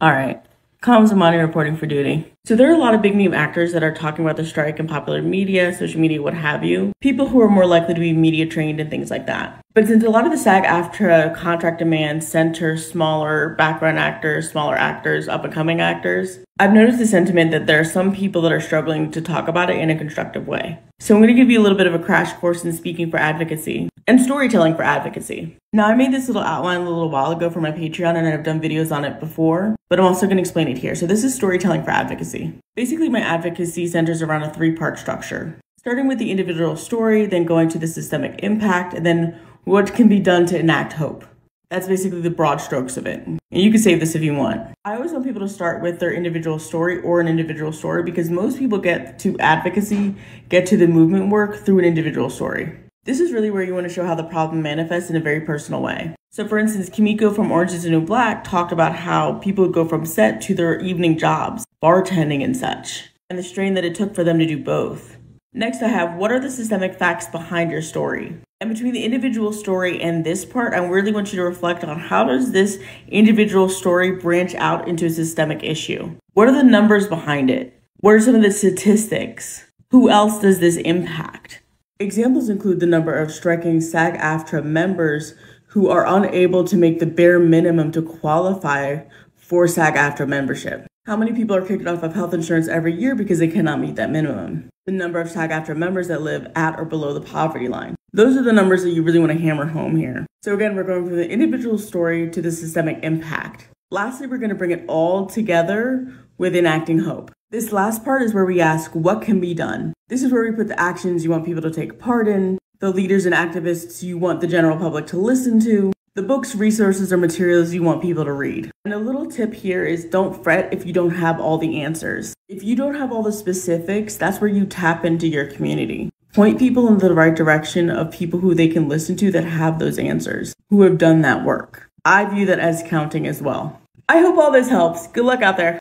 All right. Imani reporting for duty. So there are a lot of big name actors that are talking about the strike in popular media, social media, what have you. People who are more likely to be media trained and things like that. But since a lot of the SAG-AFTRA contract demands center smaller background actors, smaller actors, up and coming actors, I've noticed the sentiment that there are some people that are struggling to talk about it in a constructive way. So I'm going to give you a little bit of a crash course in speaking for advocacy and storytelling for advocacy. Now, I made this little outline a little while ago for my Patreon and I've done videos on it before, but I'm also going to explain it here. So this is storytelling for advocacy. Basically, my advocacy centers around a three-part structure. Starting with the individual story, then going to the systemic impact, and then what can be done to enact hope. That's basically the broad strokes of it. And you can save this if you want. I always want people to start with their individual story or an individual story because most people get to advocacy, get to the movement work through an individual story. This is really where you want to show how the problem manifests in a very personal way. So, for instance, Kimiko from Orange is the New Black talked about how people would go from set to their evening jobs, bartending and such, and the strain that it took for them to do both. Next, I have what are the systemic facts behind your story? And between the individual story and this part, I really want you to reflect on how does this individual story branch out into a systemic issue? What are the numbers behind it? What are some of the statistics? Who else does this impact? Examples include the number of striking SAG AFTRA members who are unable to make the bare minimum to qualify for SAG AFTRA membership. How many people are kicked off of health insurance every year because they cannot meet that minimum? The number of SAG AFTRA members that live at or below the poverty line. Those are the numbers that you really want to hammer home here. So again, we're going from the individual story to the systemic impact. Lastly, we're going to bring it all together with enacting hope. This last part is where we ask what can be done. This is where we put the actions you want people to take part in, the leaders and activists you want the general public to listen to, the books, resources, or materials you want people to read. And a little tip here is don't fret if you don't have all the answers. If you don't have all the specifics, that's where you tap into your community. Point people in the right direction of people who they can listen to that have those answers, who have done that work. I view that as counting as well. I hope all this helps. Good luck out there.